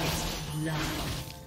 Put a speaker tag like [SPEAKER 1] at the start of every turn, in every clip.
[SPEAKER 1] First blood.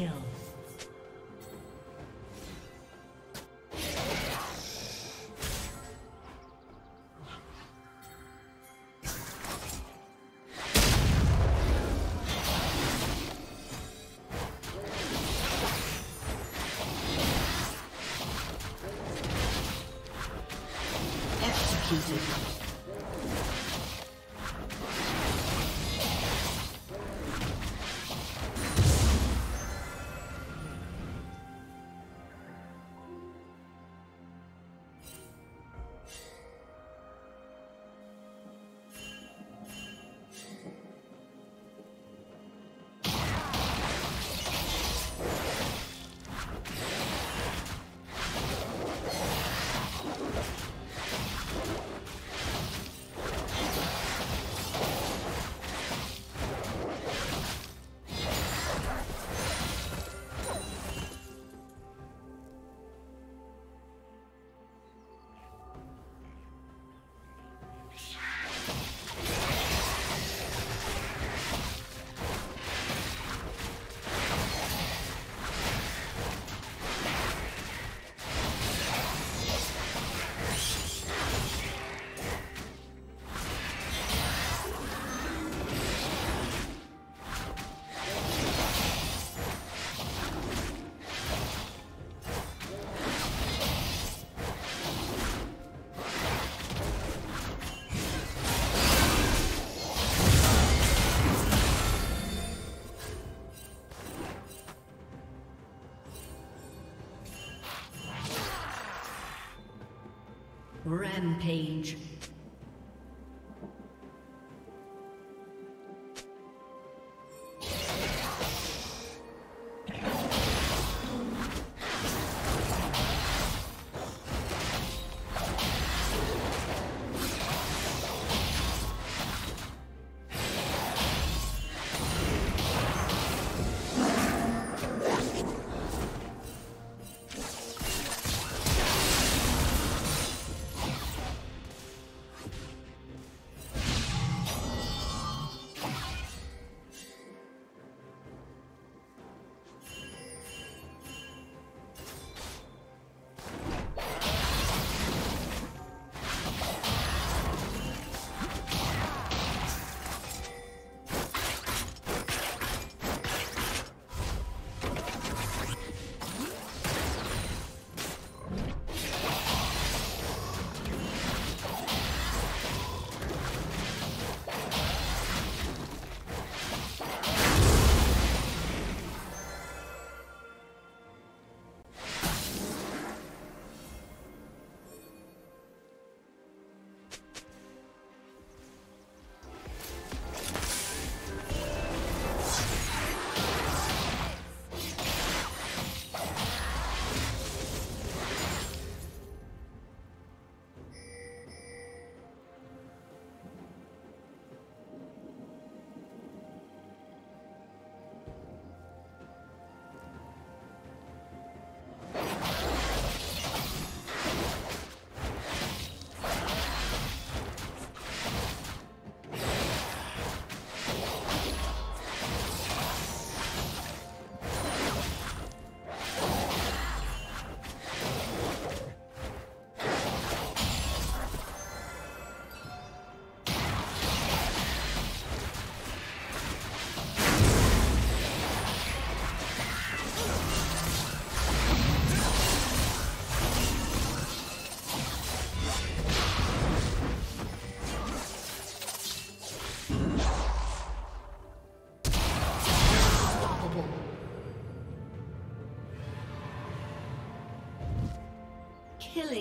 [SPEAKER 1] kill. Rampage.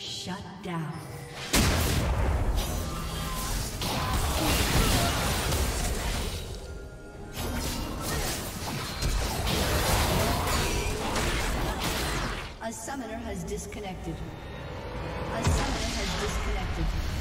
[SPEAKER 1] Shut down. A summoner has disconnected. A summoner has disconnected.